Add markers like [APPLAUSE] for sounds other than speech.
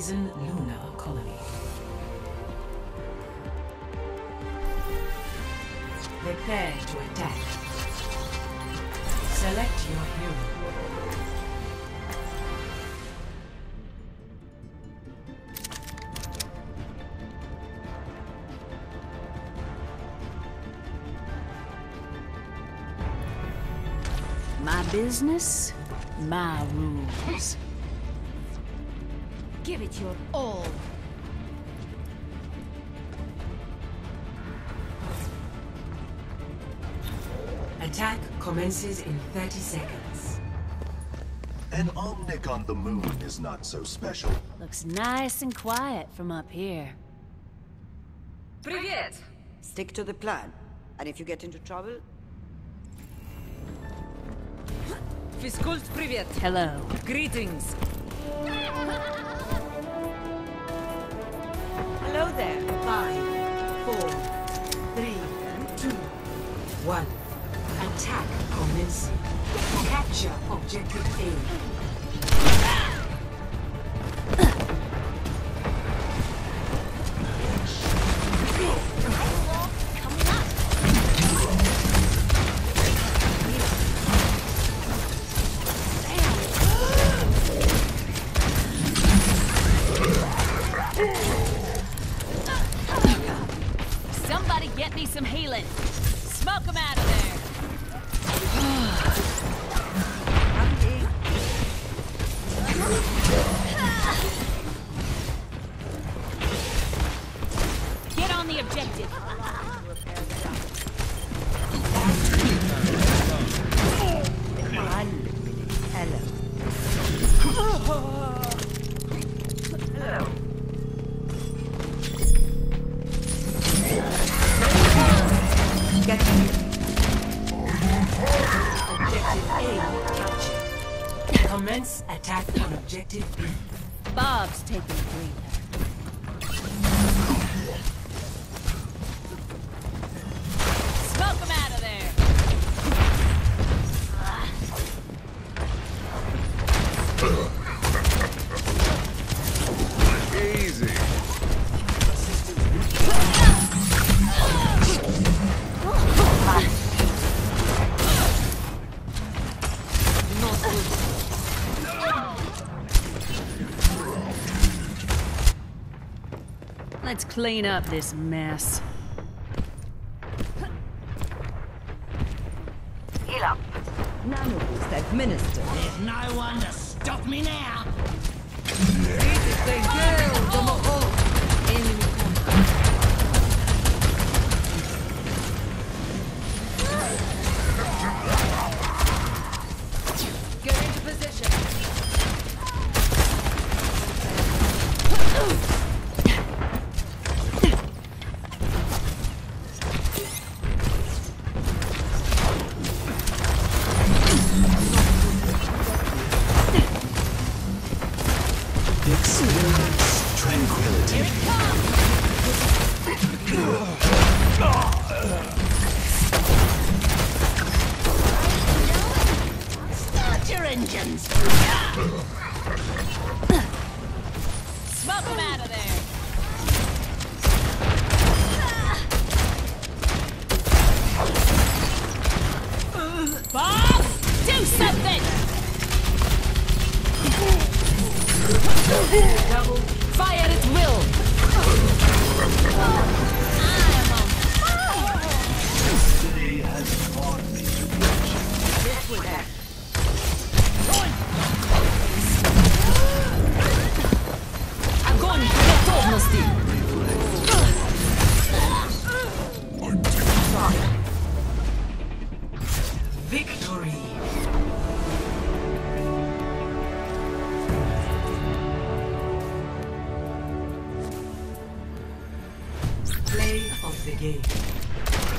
Horizon Lunar Colony. Prepare to attack. Select your hero. My business, my rules. Give it your all. Attack commences in 30 seconds. An Omnic on the moon is not so special. Looks nice and quiet from up here. Привет! Stick to the plan. And if you get into trouble, Физкульт, привет! Hello. Greetings! hello there. Five, four, three, two, one. Attack commencing. Capture objective A. get me some healing. Smoke them out of there. [SIGHS] Commence attack on objective B. Bob's taking a Let's clean up this mess. Heal up. Nanoboost administered. No one to stop me now. Get Start your engines. Play of the game.